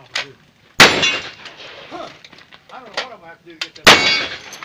off of this. I don't know what I'm gonna have to do to get that.